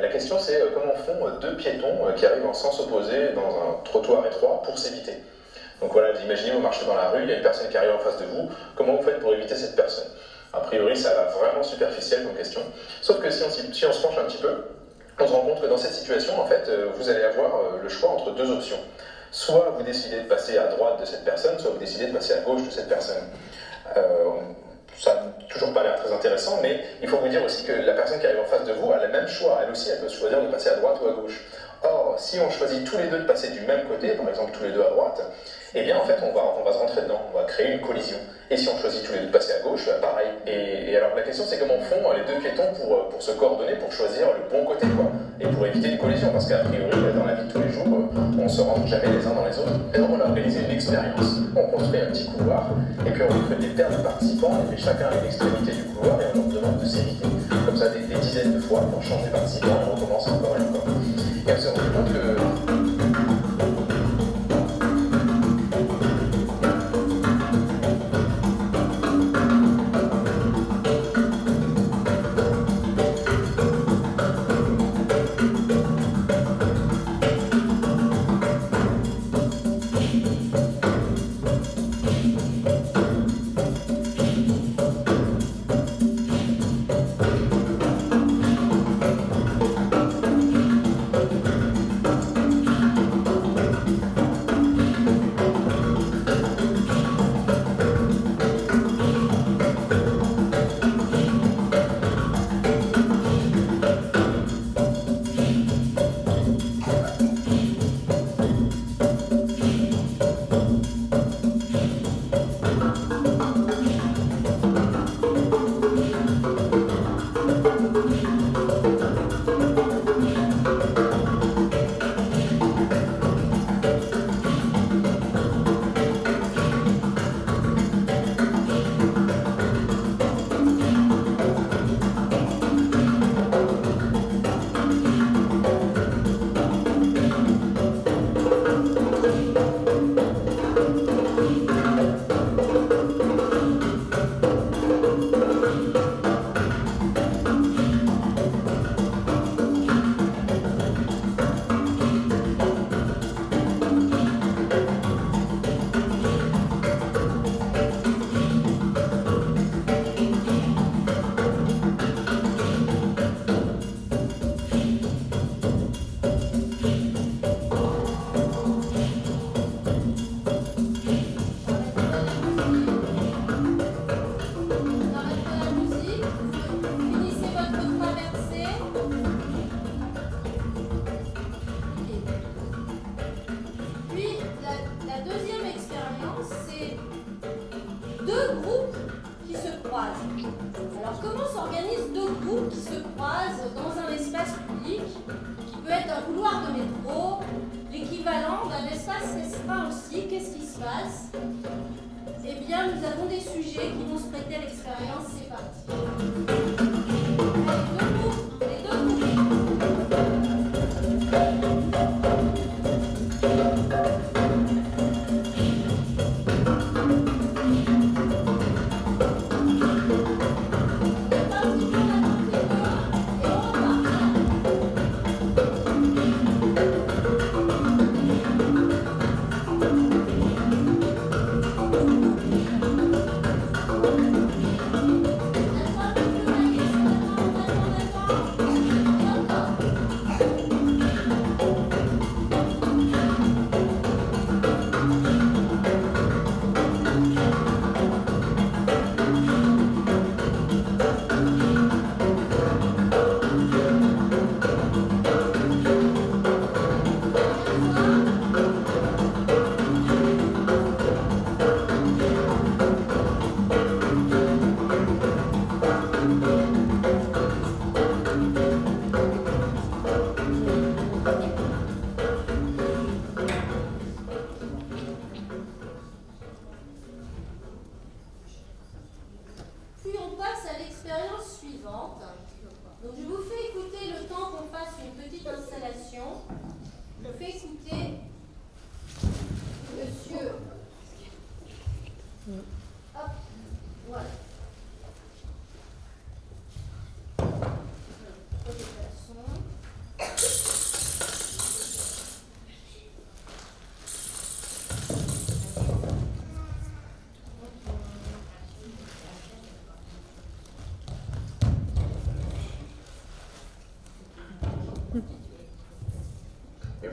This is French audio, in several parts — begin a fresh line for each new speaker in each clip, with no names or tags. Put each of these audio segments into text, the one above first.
La question c'est euh, comment font euh, deux piétons euh, qui arrivent en sens opposé dans un trottoir étroit pour s'éviter. Donc voilà, vous imaginez, vous marchez dans la rue, il y a une personne qui arrive en face de vous, comment vous faites pour éviter cette personne? A priori, ça a l'air vraiment superficiel comme question. Sauf que si on, se penche un petit peu, on se rend compte que dans cette situation, en fait, vous allez avoir le choix entre deux options. Soit vous décidez de passer à droite de cette personne, soit vous décidez de passer à gauche de cette personne. Ça n'a toujours pas l'air très intéressant, mais il faut vous dire aussi que la personne qui arrive en face de vous a le même choix. Elle aussi, elle peut choisir de passer à droite ou à gauche. Or, si on choisit tous les deux de passer du même côté, par exemple tous les deux à droite, eh bien en fait on va, on va se rentrer dedans, on va créer une collision. Et si on choisit tous les deux de passer à gauche, bah, pareil. Et, alors la question c'est comment font euh, les deux piétons pour, euh, pour se coordonner, pour choisir le bon côté, quoi. Et pour éviter une collision, parce qu'a priori, euh, dans la vie de tous les jours, euh, on se rentre jamais les uns dans les autres. Et donc on a organisé une expérience. On construit un petit couloir, et puis on fait des paires de participants, et chacun à une extrémité du couloir,
Alors comment s'organisent deux groupes qui se croisent dans un espace public qui peut être un couloir de métro, l'équivalent d'un espace restreint aussi? Qu'est-ce qui se passe? Eh bien, nous avons des sujets qui vont se prêter à l'expérience. C'est parti.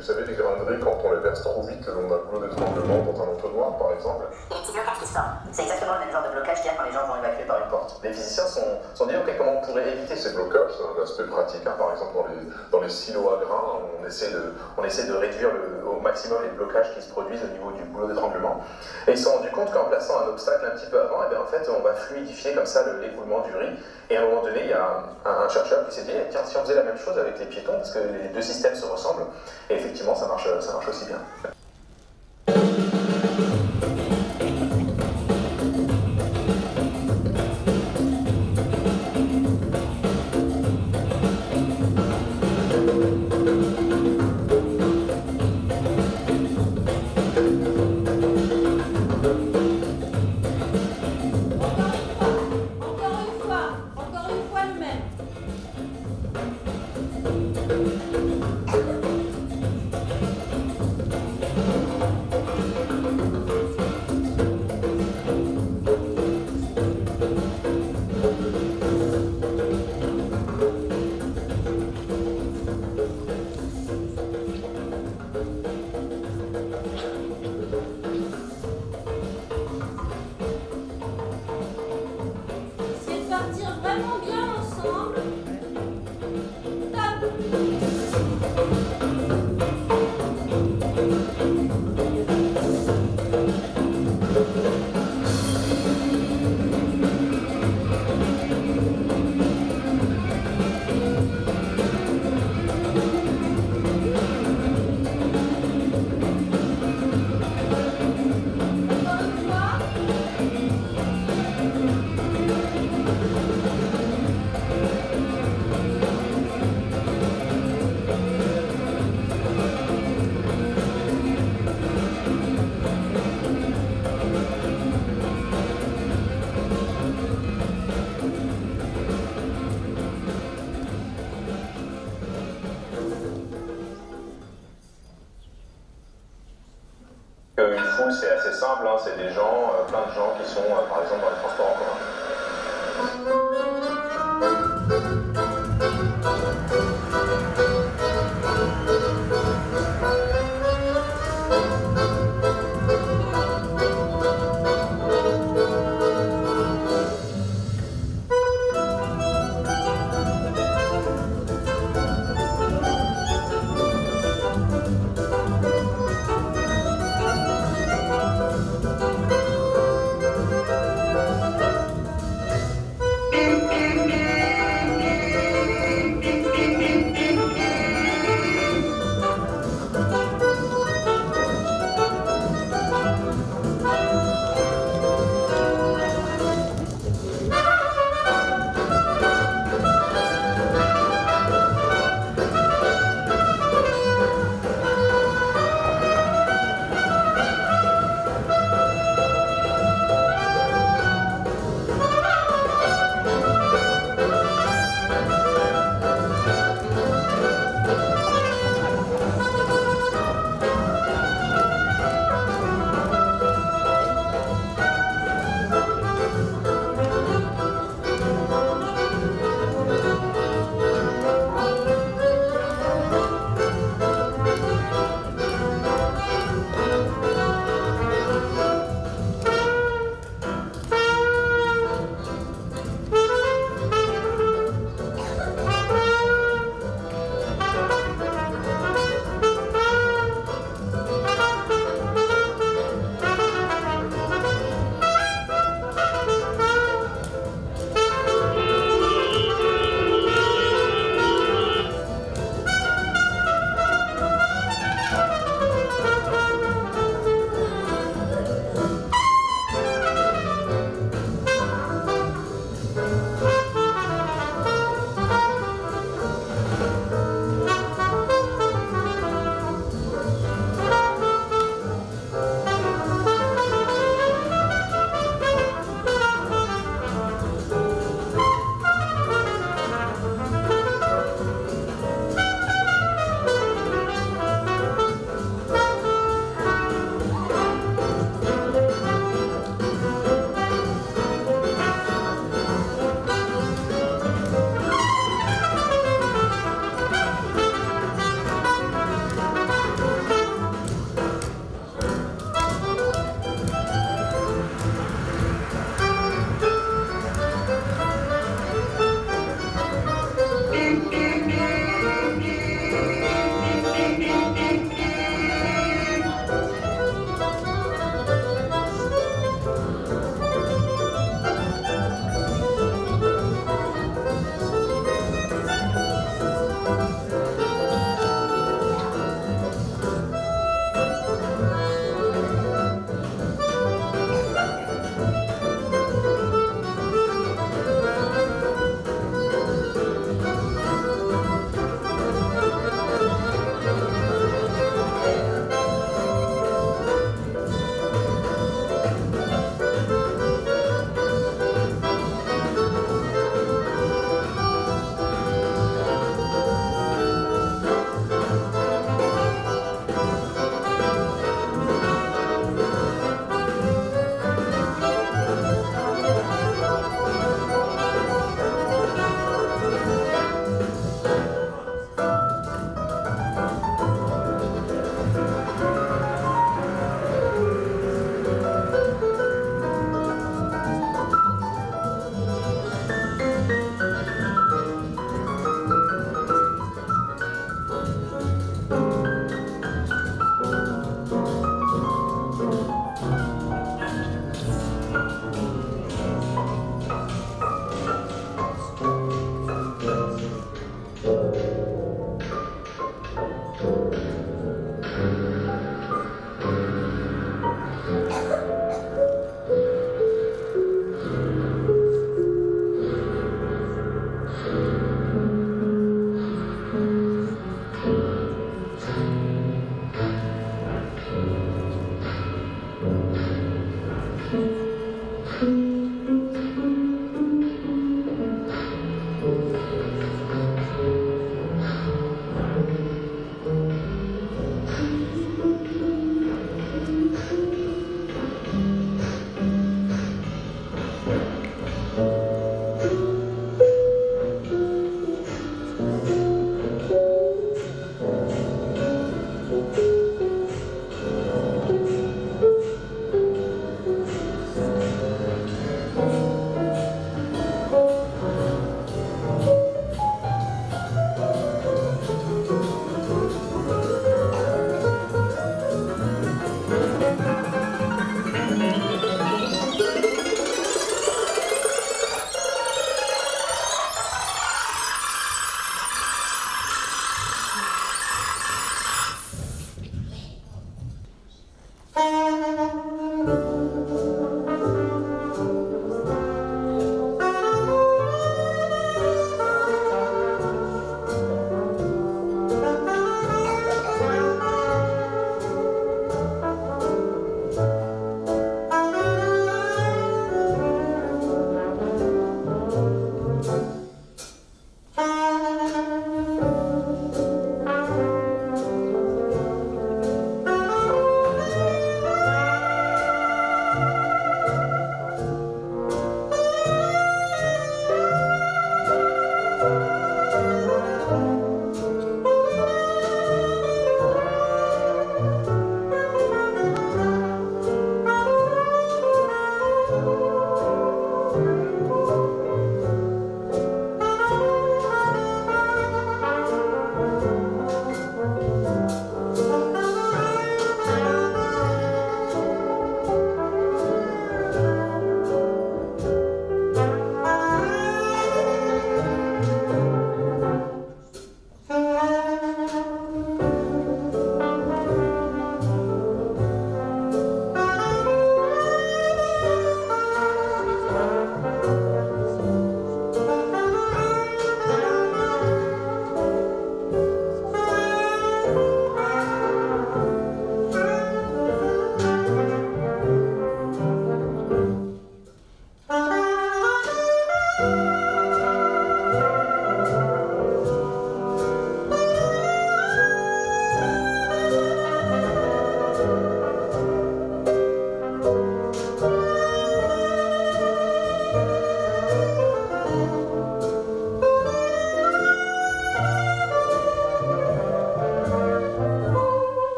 Vous savez, les grains de riz, quand on les verse trop vite le long d'un goulot d'étranglement dans un entonnoir, par exemple,
Et les petits blocages qui se. C'est exactement le même genre de blocage qu'il y a quand les gens vont évacuer par une porte.
les physiciens sont, sont dit, ok, comment on pourrait éviter ces blocages? C'est un aspect pratique. hein. Par exemple, dans les, dans les silos à grains, on essaie de, on essaie de réduire le- au maximum les blocages qui se produisent au niveau du goulot d'étranglement. Et ils se sont rendus compte qu'en plaçant un obstacle un petit peu avant, eh bien, en fait, on va fluidifier comme ça le- l'écoulement du riz. Et à un moment donné, il y a un, un chercheur qui s'est dit, eh, tiens, si on faisait la même chose avec les piétons, parce que les deux systèmes se ressemblent, et effectivement, ça marche, ça marche aussi bien. Simple, hein, c'est des gens, euh, plein de gens qui sont, euh, par exemple, dans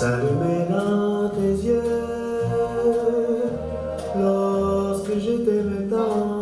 s'allumait dans tes yeux. Lorsque j'étais tant